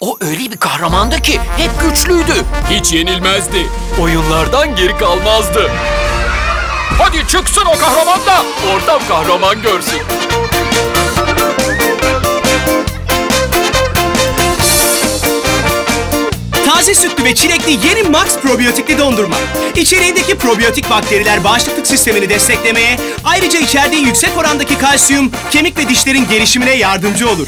O öyle bir kahramandı ki hep güçlüydü. Hiç yenilmezdi. Oyunlardan geri kalmazdı. Hadi çıksın o kahraman da ortam kahraman görsün. Taze sütlü ve çilekli yeni Max probiyotikli dondurma. İçeriğindeki probiyotik bakteriler bağışıklık sistemini desteklemeye, ayrıca içerdiği yüksek orandaki kalsiyum kemik ve dişlerin gelişimine yardımcı olur.